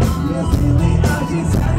Yes, we are just.